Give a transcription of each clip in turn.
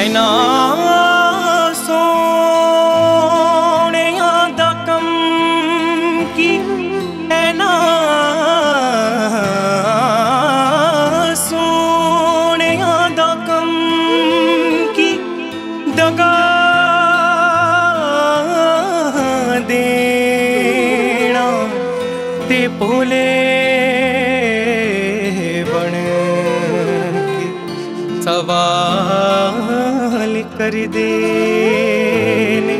Ain't no ਤੇ ਭੋਲੇ ਬਣ ਕੇ ਸਵਾਲ ਕਰਦੇ ਨੇ।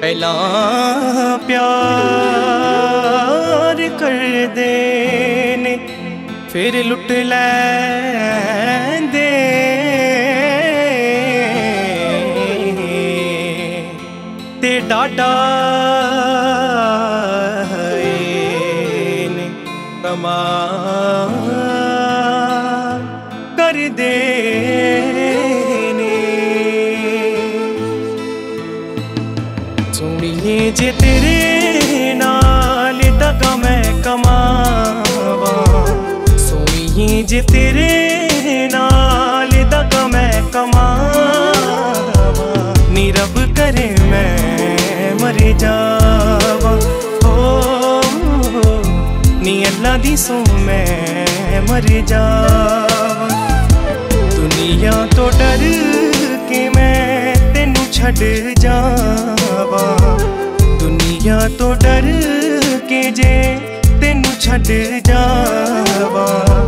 ਪਹਿਲਾਂ ਪਿਆਰ ਕਰਦੇ ਨੇ, ਫਿਰ ਲੁੱਟ ਲੈਂਦੇ ਤੇ ਡਾਡਾ ਕਰਦੇ ਨੇ। ਸੋਣੀਏ ਜੇ ਤੇਰੇ ਨਾਲ ਦਗਾ ਮੈਂ ਕਮਾਵਾਂ। ਸੋਣੀਏ ਜੇ ਤੇਰੇ ਨਾਲ ਦਗਾ ਮੈਂ ਕਮਾਵਾਂ। ਨੀ ਰੱਬ ਕਰੇ ਮੈਂ ਮਰ ਜਾ। ਦੀ ਸੋ ਮੈਂ ਮਰ ਜਾਵਾਂ ਦੁਨੀਆ ਤੋਂ ਡਰ ਕੇ ਮੈਂ ਤੈਨੂੰ ਛੱਡ ਜਾਵਾਂ ਦੁਨੀਆ ਤੋਂ ਡਰ ਕੇ ਜੇ ਤੈਨੂੰ ਛੱਡ ਜਾਵਾਂ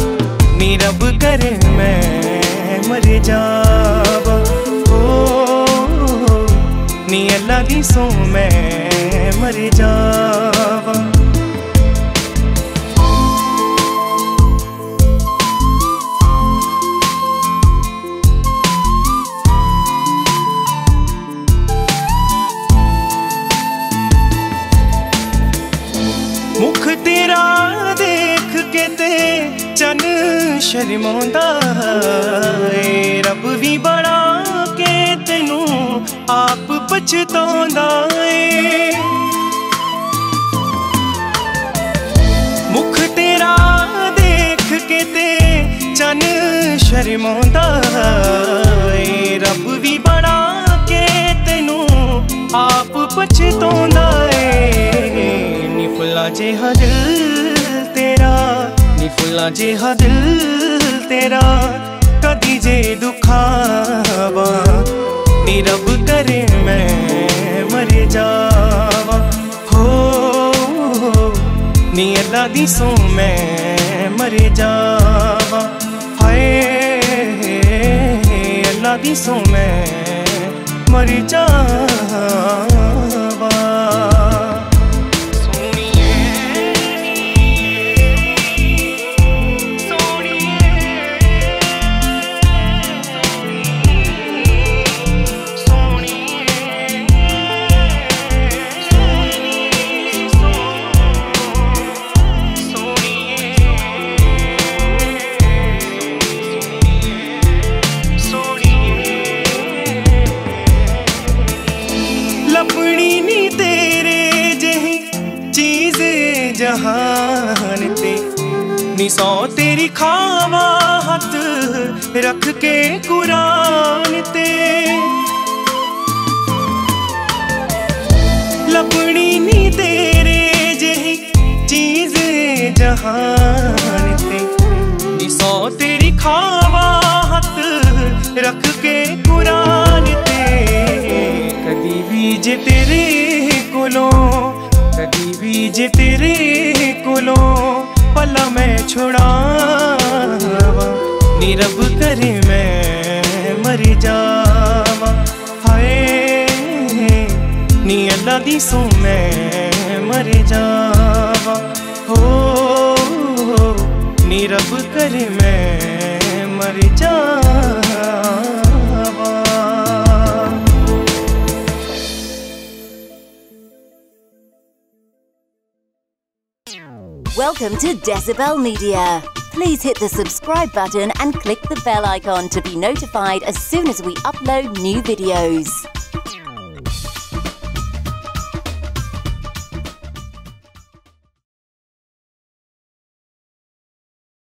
ਨੀ ਰੱਬ ਕਰੇ ਮੈਂ ਮਰ ਜਾਵਾਂ ਓ ਨੀ ਅੱਲਾ ਦੀ ਸੋ ਮੈਂ ਮਰ ਜਾਵਾਂ ਮੁਖ ਤੇਰਾ ਦੇਖ ਕੇ ਤੇ ਚੰਨ ਸ਼ਰਮਾਉਂਦਾ ਏ। ਰੱਬ ਵੀ ਬੜਾ ਕੇ ਤੈਨੂੰ ਆਪ ਪਛਤਾਉਂਦਾ ਏ। ਮੁਖ ਤੇਰਾ ਦੇਖ ਕੇ ਤੇ ਚੰਨ ਸ਼ਰਮਾਉਂਦਾ ਏ। ਰੱਬ ਵੀ ਬੜਾ ਕੇ ਤੈਨੂੰ ਆਪ ਪਛਤਾਉਂਦਾ ਫੁੱਲਾਂ ਜਿਹਾ ਦਿਲ ਤੇਰਾ, ਨੀ ਫੁੱਲਾਂ ਜਿਹਾ ਦਿਲ ਤੇਰਾ, ਕਦੀ ਜੇ ਦੁਖਾਵਾ, ਨੀ ਰੱਬ ਕਰੇ ਮੈਂ ਮਰ ਜਾਵਾ। ਹੋ, ਨੀ ਅੱਲਾ ਦੀ ਸੋ ਮੈਂ ਮਰ ਜਾਵਾਂ। ਹਾਏ, ਅੱਲਾ ਦੀ ਸੋ ਮੈਂ ਮਰ ਜਾਵਾਂ। ਜਹਾਨ ਤੇ ਨੀ ਸੌ ਤੇਰੀ ਖਾਵਾ ਹੱਥ ਰੱਖ ਕੇ ਕੁਰਾਨ ਤੇ। ਲੱਭਣੀ ਨੀ ਤੇਰੇ ਜਿਹੀ ਚੀਜ਼ ਜਹਾਨ ਤੇ। ਨੀ ਸੌ ਤੇਰੀ ਖਾਵਾ ਹੱਥ ਰੱਖ ਕੇ ਕੁਰਾਨ ਤੇ। ਕਦੀ ਵੀ ਜੇ ਤੇਰੇ ਕੋਲੋਂ, ਕਦੀ ਵੀ ਜੇ ਤੇਰੇ ਕੋਲੋਂ ਪਲਾ ਮੈਂ ਛੁੜਾਵਾਂ ਨੀ ਰੱਬ ਕਰੇ ਮੈਂ ਮਰ ਜਾਵਾਂ ਹਾਏ ਨੀ ਅੱਲਾ ਦੀ ਸੋ ਮੈਂ ਮਰ ਜਾਵਾਂ ਹੋ ਨੀ ਰੱਬ ਕਰੇ ਮੈਂ Welcome to Decibel Media. please hit the subscribe button and click the bell icon to be notified as soon as we upload new videos.